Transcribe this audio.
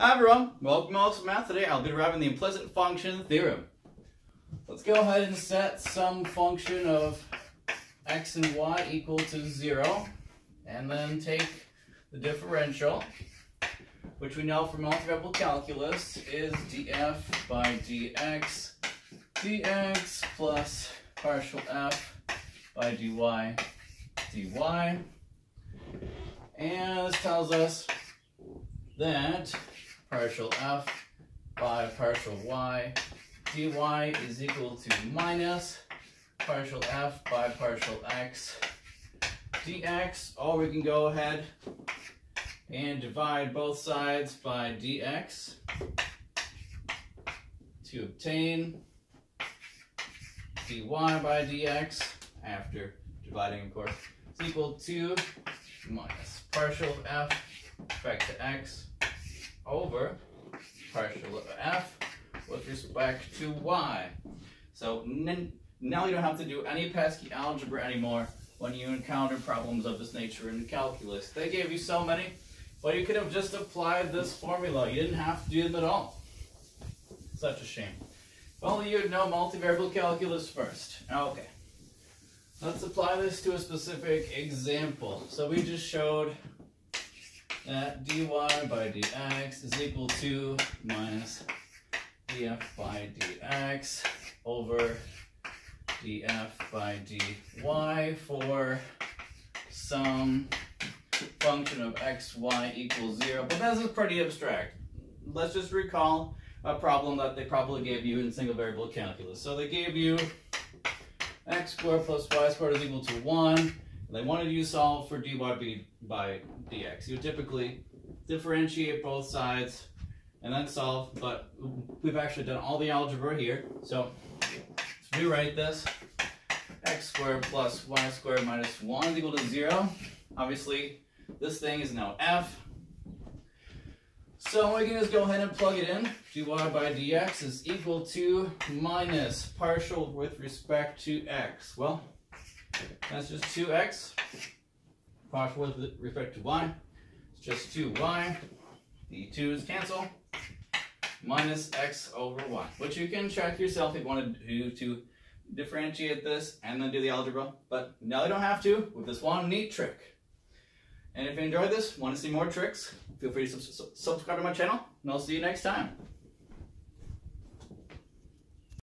Hi everyone, welcome to Math. Today I'll be deriving the implicit function theorem. Let's go ahead and set some function of x and y equal to 0 and then take the differential which we know from multivariable calculus is df by dx dx plus partial f by dy dy and this tells us that partial f by partial y. dy is equal to minus partial f by partial x. dx, or we can go ahead and divide both sides by dx to obtain dy by dx after dividing, of course, is equal to minus partial f back to x over partial f with respect to y. So now you don't have to do any pesky algebra anymore when you encounter problems of this nature in calculus. They gave you so many, but you could have just applied this formula. You didn't have to do them at all. Such a shame. If only you'd know multivariable calculus first. Okay. Let's apply this to a specific example. So we just showed that dy by dx is equal to minus df by dx over df by dy for some function of x, y equals 0. But this is pretty abstract. Let's just recall a problem that they probably gave you in single variable calculus. So they gave you x squared plus y squared is equal to 1. They wanted you to solve for dy by dx. You typically differentiate both sides and then solve, but we've actually done all the algebra here. So let's rewrite this. x squared plus y squared minus 1 is equal to 0. Obviously, this thing is now f. So we can just go ahead and plug it in. dy by dx is equal to minus partial with respect to x. Well, that's just 2x. Partial with respect to y. It's just 2y. The 2's cancel. Minus x over y. Which you can check yourself if you want to do to differentiate this and then do the algebra. But now you don't have to with this one neat trick. And if you enjoyed this, want to see more tricks, feel free to subscribe to my channel, and I'll see you next time.